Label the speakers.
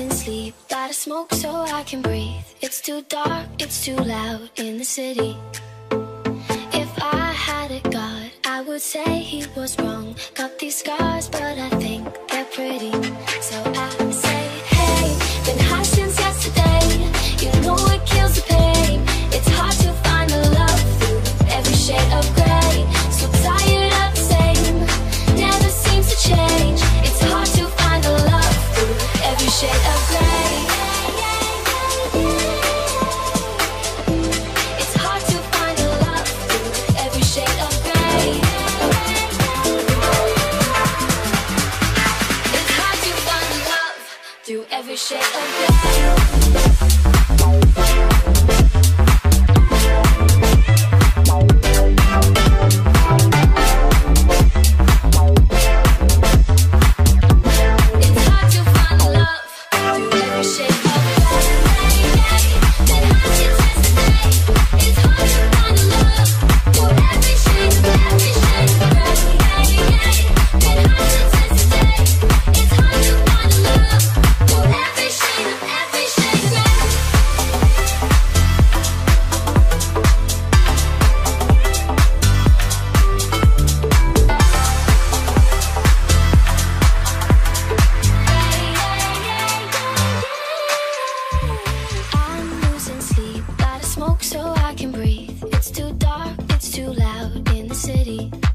Speaker 1: losing sleep. Gotta smoke so I can breathe. It's too dark, it's too loud in the city. If I had a god, I would say he was wrong. Got these scars, but I think they're pretty. Every shade of gray. city.